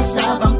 sabang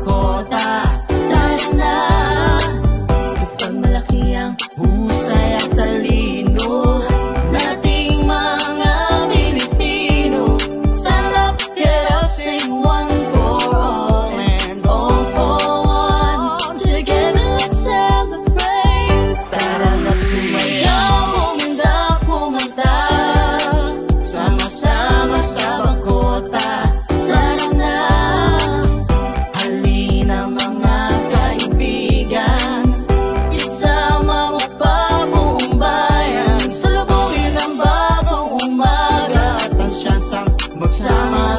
sama.